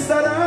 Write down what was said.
estará